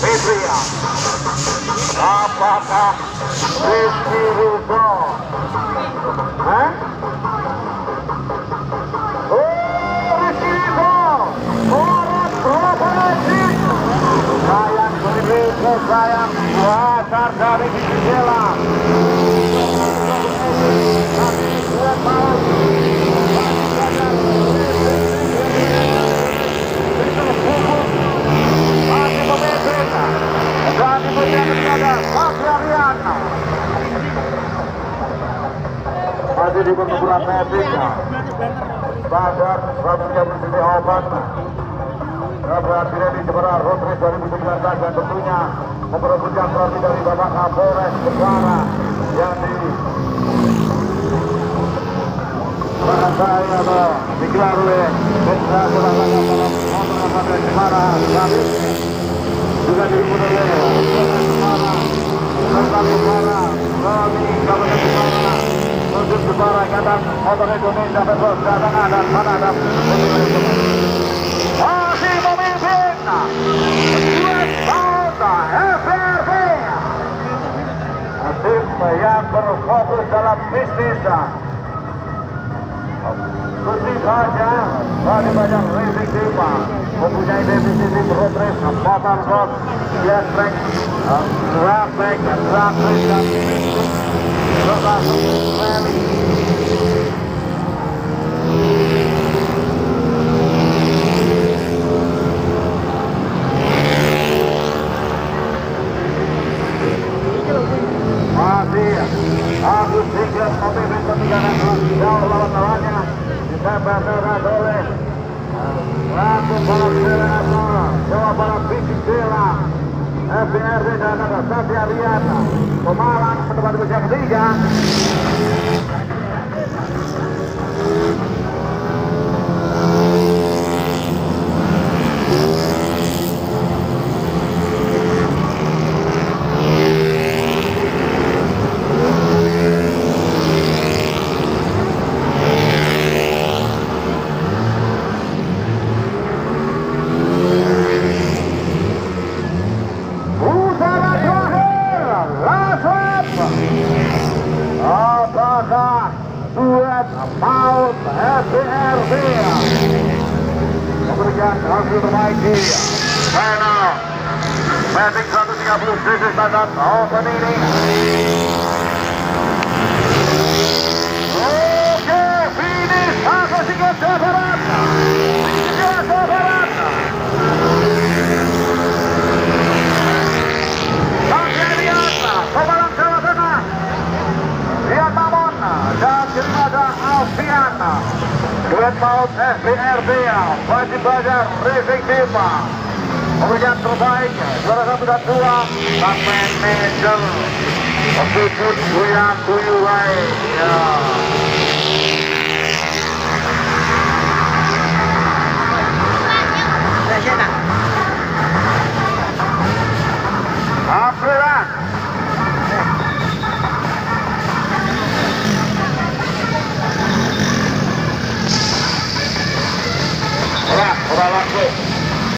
Patria. Apata. Safety will go. Huh? Brian, Brian, Brian, Brian, Brian, Brian, Brian, Brian, masih di pertempuran metriknya Badar 130 sini obat tidak di seberang road race 2019 dan tentunya memperebutkan trofi dari Bapak Kapolres Jepara yang di digelar oleh Desa Kelapa Jepara Kami juga diikuti oleh Jepara Kota Jepara Kami Kabupaten Jepara Kadang Motor Indonesia dan Sana dan masih memimpin tahun FRB tim yang berfokus dalam bisnis Bersih saja bagi banyak racing team mempunyai definisi road race, motor road, jet track, drag track, drag race dan serta rally. masih Sigit memimpin pertigaan jauh lawan-lawannya ditempel oleh Ratu Balap Selena Jawa Barat Fisik Bela FBRD dan ada Satya Riana Pemalang ketiga suat foul SPRB. Memberikan hasil terbaik di Pena. Batting 137 all for ini. Duet maut FBRB, wajib belajar Racing Team. Pemberian terbaik, juara satu dan dua, Sang Manager. Pepiput Kuyang Kuyuwai. Ya.